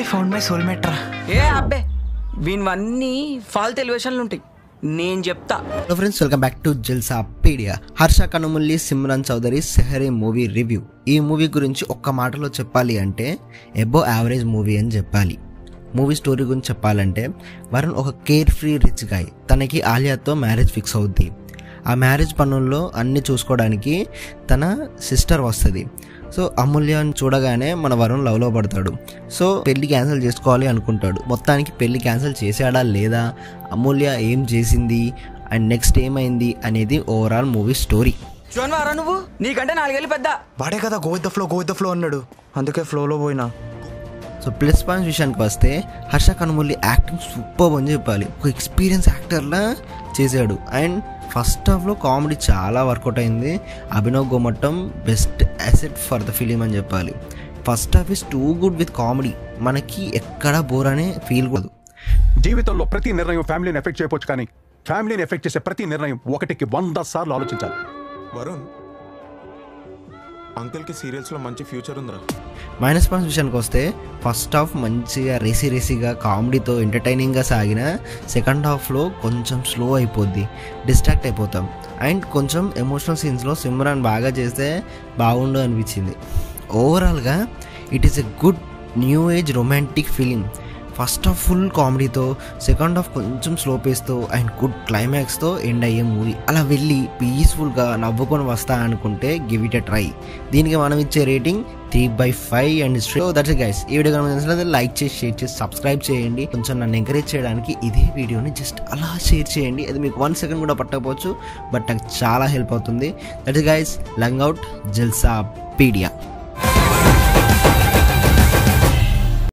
I found my soulmate రా. ఏ అబ్బే వీనివన్నీ fall ఎలివేషన్లు ఉంటాయి. నేను చెప్తా. Hello friends welcome back to Jalsapedia Harsh Kanumilli Simran Choudhary Sehari movie review ఈ మూవీ గురించి ఒక్క మాటలో చెప్పాలి అంటే ఎబో యావరేజ్ మూవీ అని చెప్పాలి. మూవీ స్టోరీ గురించి చెప్పాలంటే వరుణ్ ఒక కేర్ ఫ్రీ రిచ్ గాయ్ తనకి ఆలియాతో మ్యారేజ్ ఫిక్స్ అవుద్ది. ఆ మ్యారేజ్ పనుల్లో అన్ని చూసుకోవడానికి తన సిస్టర్ వస్తుంది. సో అమూల్యాన్ని చూడగానే మన వరుణ్ లవ్లో పడతాడు. సో పెళ్ళి క్యాన్సిల్ చేసుకోవాలి అనుకుంటాడు. మొత్తానికి పెళ్ళి క్యాన్సిల్ చేశాడా లేదా? అమూల్య ఏం చేసింది? అండ్ నెక్స్ట్ ఏమైంది? అనేది ఓవరాల్ మూవీ స్టోరీ. చూడను వారా నువ్వు? నీకంటే నాలుగేళ్ళు పెద్ద. వాడే కదా go with the flow go with the flow అన్నాడు. అందుకే ఫ్లోలో పోయినా. సో ప్లస్ పాయింట్స్ విషయానికి వస్తే హర్ష కనుమూలి యాక్టింగ్ సూపర్ అని చెప్పాలి. ఒక ఎక్స్పీరియన్స్ యాక్టర్లా చేశాడు. అండ్ ఫస్ట్ హాఫ్లో కామెడీ చాలా వర్కౌట్ అయింది. Abhinav Gomatam best asset for the film అని చెప్పాలి. First half is too good with comedy మనకి ఎక్కడ బోర్ అనే ఫీల్ కూడా జీవితంలో ప్రతి నిర్ణయం ఫ్యామిలీని ఎఫెక్ట్ చేయవచ్చు కానీ ఫ్యామిలీని ఎఫెక్ట్ చేసే ప్రతి నిర్ణయం ఒకటికి వంద సార్లు ఆలోచించాలి. వరుణ్ అంకుల్కి సీరియల్స్లో మంచి ఫ్యూచర్ ఉందిరా. మైనస్ పాయింట్స్ విషయానికి వస్తే ఫస్ట్ హాఫ్ మంచిగా రేసి రేసీగా కామెడీతో ఎంటర్టైనింగ్గా సాగిన సెకండ్ హాఫ్లో కొంచెం స్లో అయిపోద్ది డిస్ట్రాక్ట్ అయిపోతాం. అండ్ కొంచెం ఎమోషనల్ సీన్స్లో సిమ్రాన్ బాగా చేస్తే బాగుండు అనిపించింది. ఓవరాల్గా it is a good new age romantic feeling first half full కామెడీతో second half కొంచెం స్లో పేస్తో అండ్ గుడ్ క్లైమాక్స్తో ఎండ్ అయ్యే మూవీ. అలా వెళ్ళి పీస్ఫుల్గా నవ్వుకొని వస్తా అనుకుంటే గివ్ ఇట్ అ ట్రై. దీనికి మనం ఇచ్చే rating three by five and so that's guys ఈ వీడియో కనుక లైక్ చేసి షేర్ చేసి సబ్స్క్రైబ్ చేయండి. కొంచెం నన్ను ఎంకరేజ్ చేయడానికి ఇదే వీడియోని జస్ట్ అలా షేర్ చేయండి. అది మీకు వన్ సెకండ్ కూడా పట్టకపోవచ్చు బట్ నాకు చాలా హెల్ప్ అవుతుంది. That's guys lung out Jalsa pedia